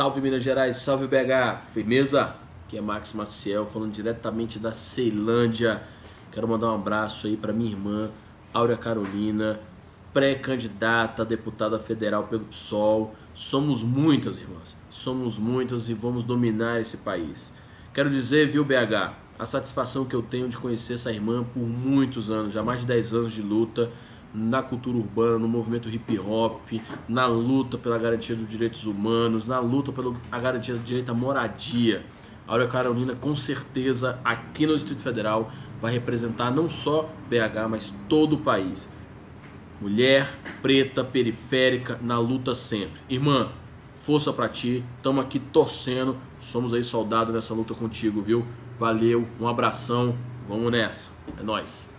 Salve Minas Gerais, salve BH, firmeza? Aqui é Max Maciel falando diretamente da Ceilândia. Quero mandar um abraço aí para minha irmã Áurea Carolina, pré-candidata a deputada federal pelo PSOL. Somos muitas, irmãs, somos muitas e vamos dominar esse país. Quero dizer, viu, BH, a satisfação que eu tenho de conhecer essa irmã por muitos anos, já mais de 10 anos de luta na cultura urbana, no movimento hip hop, na luta pela garantia dos direitos humanos, na luta pela garantia do direito à moradia. A Áurea Carolina, com certeza, aqui no Distrito Federal, vai representar não só BH, mas todo o país. Mulher, preta, periférica, na luta sempre. Irmã, força para ti, estamos aqui torcendo, somos aí soldados nessa luta contigo, viu? Valeu, um abração, vamos nessa, é nós.